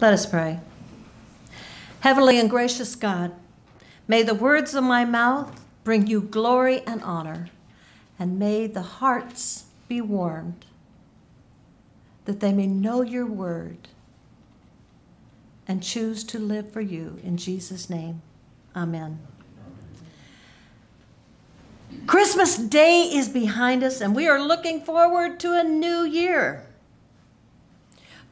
Let us pray. Heavenly and gracious God, may the words of my mouth bring you glory and honor, and may the hearts be warmed that they may know your word and choose to live for you. In Jesus' name, amen. Christmas Day is behind us, and we are looking forward to a new year.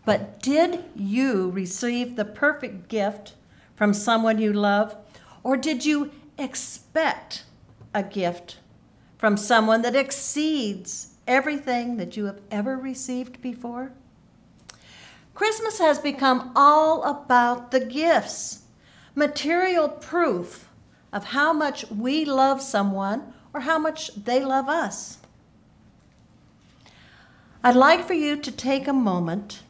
But did you receive the perfect gift from someone you love, or did you expect a gift from someone that exceeds everything that you have ever received before? Christmas has become all about the gifts, material proof of how much we love someone or how much they love us. I'd like for you to take a moment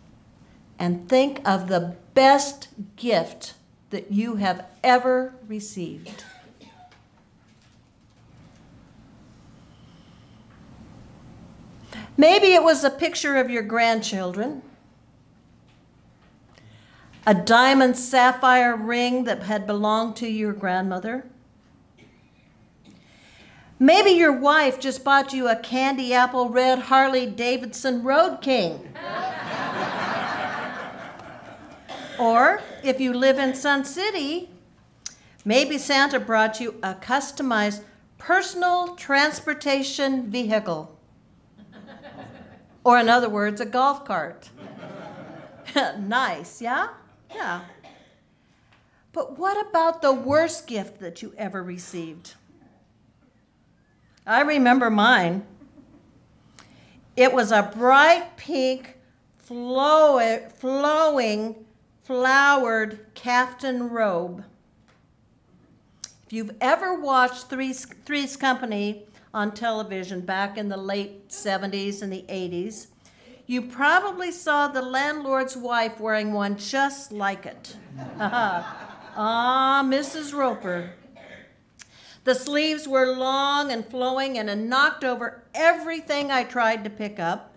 and think of the best gift that you have ever received. Maybe it was a picture of your grandchildren, a diamond sapphire ring that had belonged to your grandmother. Maybe your wife just bought you a candy apple red Harley Davidson Road King. or if you live in Sun City, maybe Santa brought you a customized personal transportation vehicle. Or, in other words, a golf cart. nice, yeah? Yeah. But what about the worst gift that you ever received? I remember mine. It was a bright pink, flow- flowing, flowered caftan robe. If you've ever watched Three's, Three's Company on television back in the late 70s and the 80s, you probably saw the landlord's wife wearing one just like it. ah, Mrs. Roper. The sleeves were long and flowing, and it knocked over everything I tried to pick up,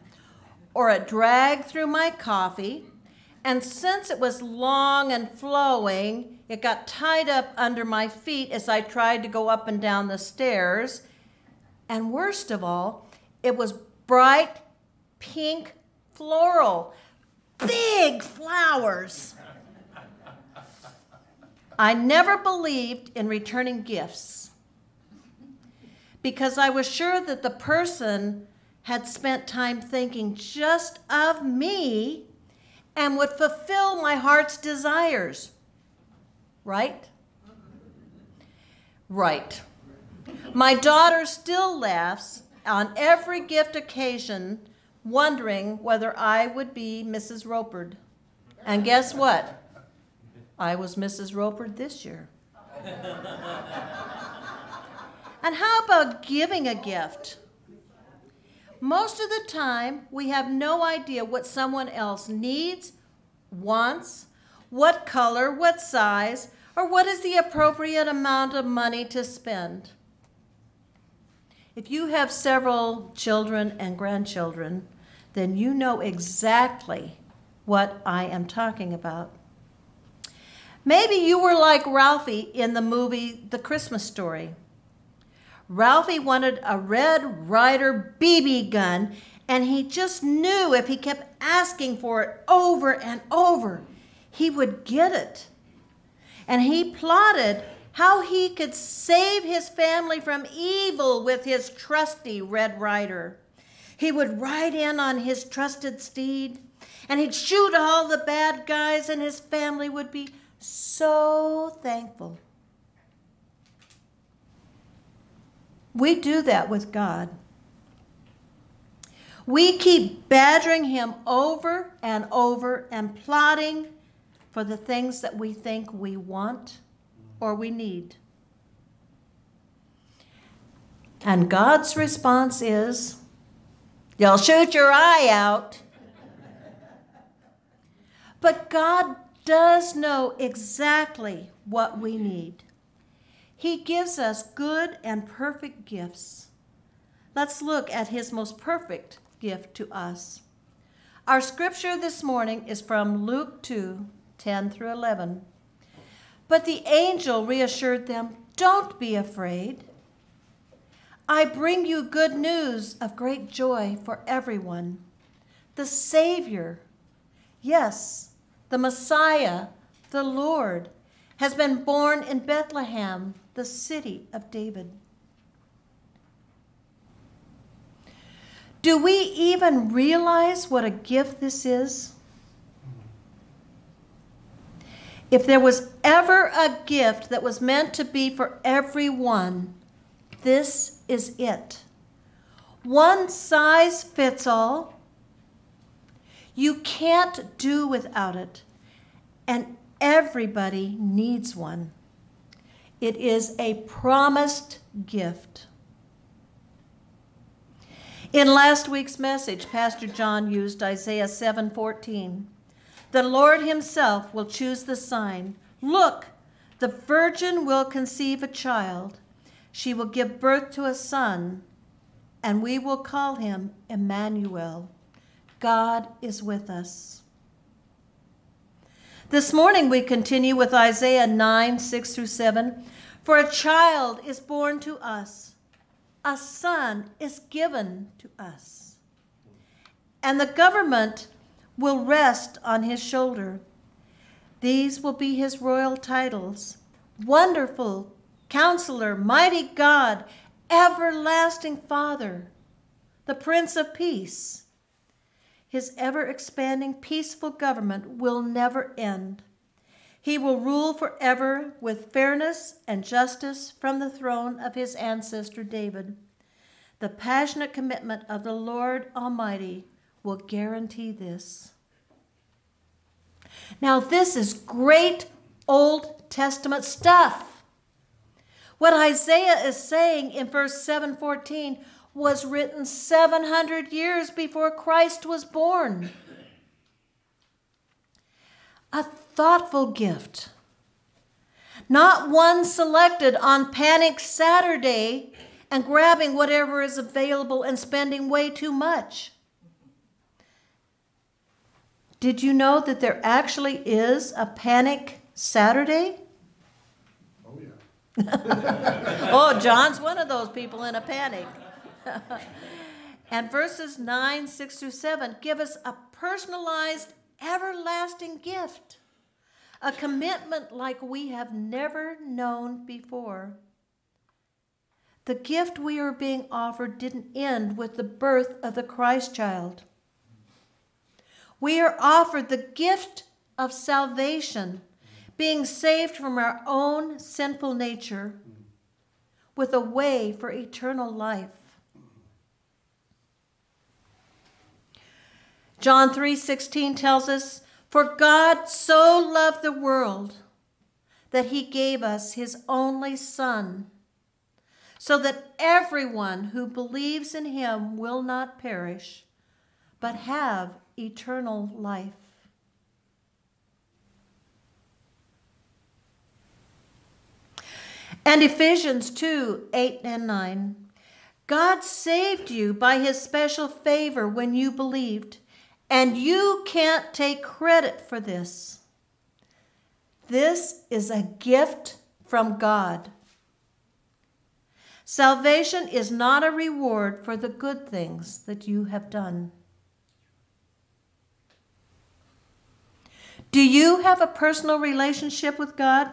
or it dragged through my coffee. And since it was long and flowing, it got tied up under my feet as I tried to go up and down the stairs. And worst of all, it was bright pink floral, big flowers. I never believed in returning gifts because I was sure that the person had spent time thinking just of me and would fulfill my heart's desires. Right? Right. My daughter still laughs on every gift occasion, wondering whether I would be Mrs. Roper. And guess what? I was Mrs. Roper this year. And how about giving a gift? Most of the time, we have no idea what someone else needs, wants, what color, what size, or what is the appropriate amount of money to spend. If you have several children and grandchildren, then you know exactly what I am talking about. Maybe you were like Ralphie in the movie The Christmas Story. Ralphie wanted a Red Ryder BB gun, and he just knew if he kept asking for it over and over, he would get it. And he plotted how he could save his family from evil with his trusty Red Ryder. He would ride in on his trusted steed, and he'd shoot all the bad guys, and his family would be so thankful. We do that with God. We keep badgering Him over and over and plotting for the things that we think we want or we need. And God's response is, You'll shoot your eye out. But God does know exactly what we need. He gives us good and perfect gifts. Let's look at his most perfect gift to us. Our scripture this morning is from Luke 2 10 through 11. But the angel reassured them Don't be afraid. I bring you good news of great joy for everyone. The Savior, yes, the Messiah, the Lord, has been born in Bethlehem, the city of David. Do we even realize what a gift this is? If there was ever a gift that was meant to be for everyone, this is it. One size fits all. You can't do without it, and everybody needs one. It is a promised gift. In last week's message, Pastor John used Isaiah 7:14. The Lord himself will choose the sign. Look, the virgin will conceive a child. She will give birth to a son, and we will call him Emmanuel. God is with us. This morning we continue with Isaiah 9, 6 through 7. For a child is born to us a son is given to us. And the government will rest on his shoulder. These will be his royal titles Wonderful, Counselor, Mighty God, Everlasting Father, the Prince of Peace. His ever expanding peaceful government will never end. He will rule forever with fairness and justice from the throne of his ancestor David. The passionate commitment of the Lord Almighty will guarantee this. Now, this is great Old Testament stuff. What Isaiah is saying in verse 714 was written 700 years before Christ was born a thoughtful gift. Not one selected on Panic Saturday and grabbing whatever is available and spending way too much. Did you know that there actually is a Panic Saturday? Oh, yeah. oh, John's one of those people in a panic. and verses 9, 6 through 7 give us a personalized everlasting gift, a commitment like we have never known before. The gift we are being offered didn't end with the birth of the Christ child. We are offered the gift of salvation, being saved from our own sinful nature with a way for eternal life. John 3:16 tells us, "For God so loved the world that he gave us his only son, so that everyone who believes in him will not perish, but have eternal life." And Ephesians 2 8 and 9. God saved you by his special favor when you believed. And you can't take credit for this. This is a gift from God. Salvation is not a reward for the good things that you have done. Do you have a personal relationship with God?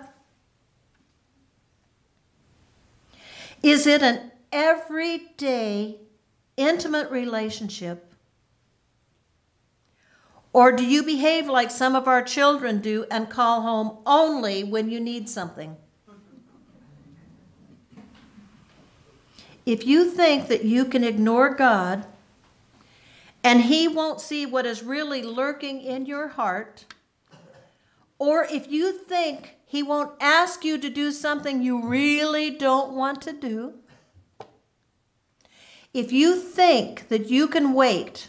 Is it an everyday, intimate relationship or do you behave like some of our children do and call home only when you need something? If you think that you can ignore God and He won't see what is really lurking in your heart, or if you think He won't ask you to do something you really don't want to do, if you think that you can wait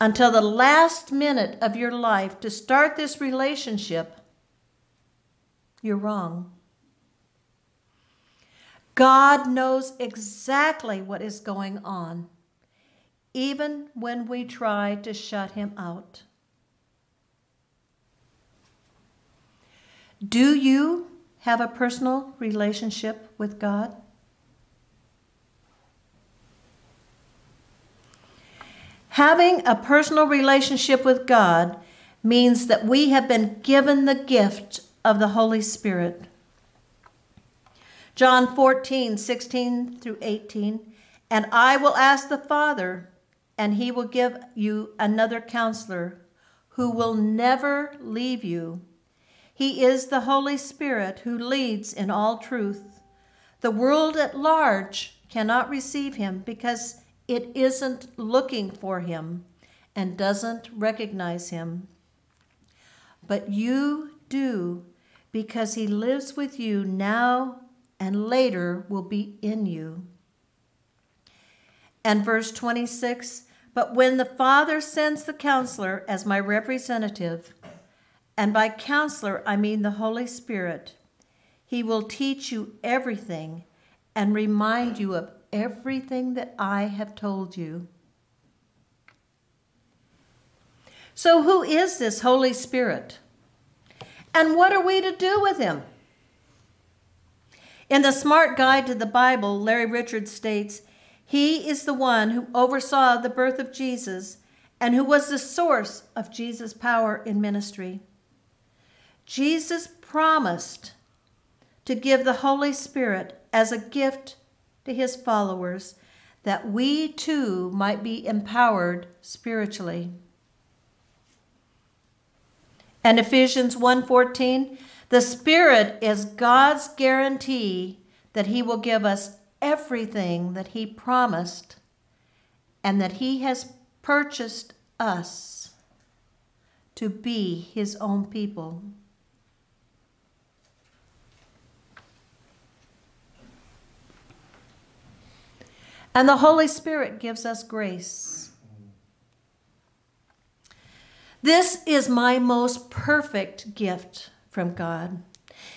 until the last minute of your life to start this relationship, you're wrong. God knows exactly what is going on, even when we try to shut him out. Do you have a personal relationship with God? Having a personal relationship with God means that we have been given the gift of the Holy Spirit. John 14, 16 through 18. And I will ask the Father, and he will give you another counselor who will never leave you. He is the Holy Spirit who leads in all truth. The world at large cannot receive him because it isn't looking for him and doesn't recognize him. But you do because he lives with you now and later will be in you. And verse 26 But when the Father sends the counselor as my representative, and by counselor I mean the Holy Spirit, he will teach you everything and remind you of everything that I have told you. So, who is this Holy Spirit? And what are we to do with him? In the Smart Guide to the Bible, Larry Richards states, He is the one who oversaw the birth of Jesus and who was the source of Jesus' power in ministry. Jesus promised to give the Holy Spirit as a gift to his followers that we too might be empowered spiritually. And Ephesians 1:14, the Spirit is God's guarantee that he will give us everything that he promised and that he has purchased us to be his own people. And the Holy Spirit gives us grace. This is my most perfect gift from God.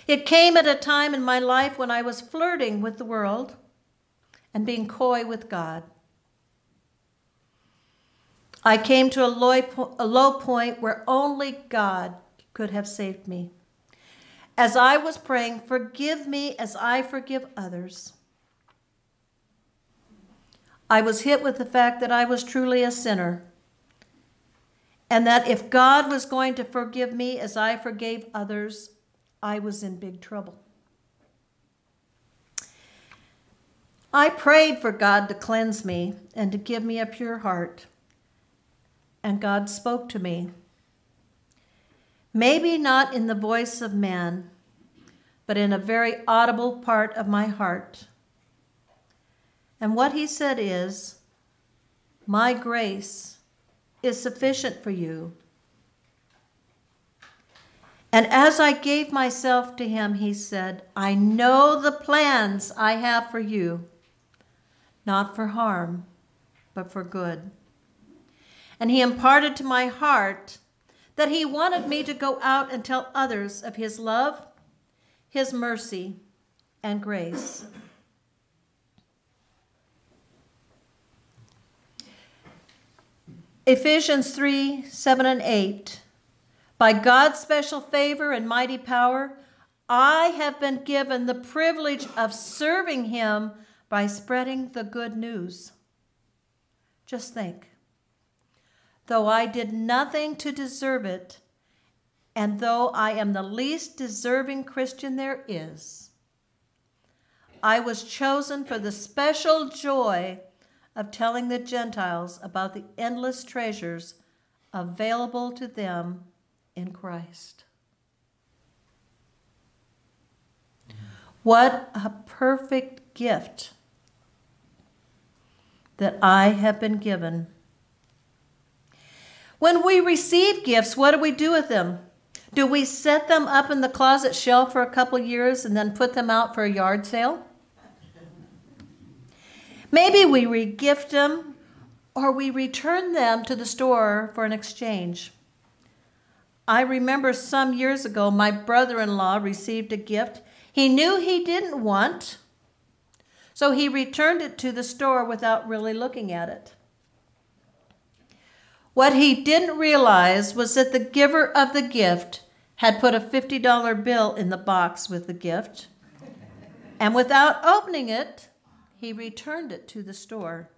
It came at a time in my life when I was flirting with the world and being coy with God. I came to a low, point where only God could have saved me. As I was praying, forgive me as I forgive others. I was hit with the fact that I was truly a sinner and that if God was going to forgive me as I forgave others, I was in big trouble. I prayed for God to cleanse me and to give me a pure heart, and God spoke to me. Maybe not in the voice of man, but in a very audible part of my heart. And what he said is, My grace is sufficient for you. And as I gave myself to him, he said, I know the plans I have for you, not for harm, but for good. And he imparted to my heart that he wanted me to go out and tell others of his love, his mercy, and grace. Ephesians 3 7 and 8. By God's special favor and mighty power, I have been given the privilege of serving Him by spreading the good news. Just think. Though I did nothing to deserve it, and though I am the least deserving Christian there is, I was chosen for the special joy of telling the Gentiles about the endless treasures available to them in Christ. What a perfect gift that I have been given. When we receive gifts, what do we do with them? Do we set them up in the closet shelf for a couple years and then put them out for a yard sale? Maybe we regift them or we return them to the store for an exchange. I remember some years ago, my brother in law received a gift he knew he didn't want, so he returned it to the store without really looking at it. What he didn't realize was that the giver of the gift had put a $50 bill in the box with the gift, and without opening it, he returned it to the store.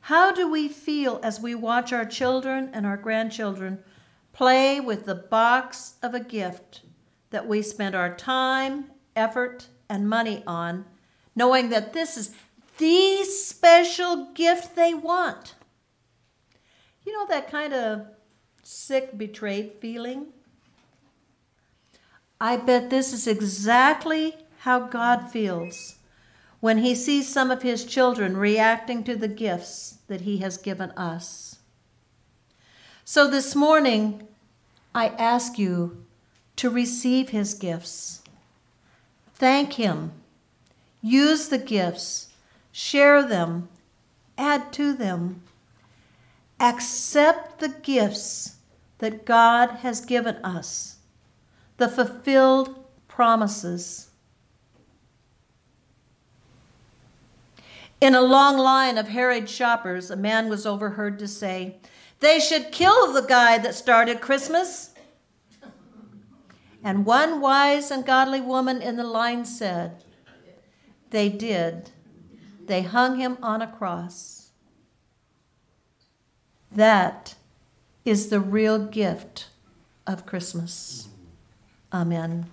How do we feel as we watch our children and our grandchildren play with the box of a gift that we spent our time, effort, and money on, knowing that this is the special gift they want? You know that kind of sick, betrayed feeling? I bet this is exactly how God feels when he sees some of his children reacting to the gifts that he has given us. So this morning, I ask you to receive his gifts. Thank him. Use the gifts. Share them. Add to them. Accept the gifts that God has given us, the fulfilled promises. In a long line of harried shoppers, a man was overheard to say, They should kill the guy that started Christmas. And one wise and godly woman in the line said, They did. They hung him on a cross. That is the real gift of Christmas. Amen.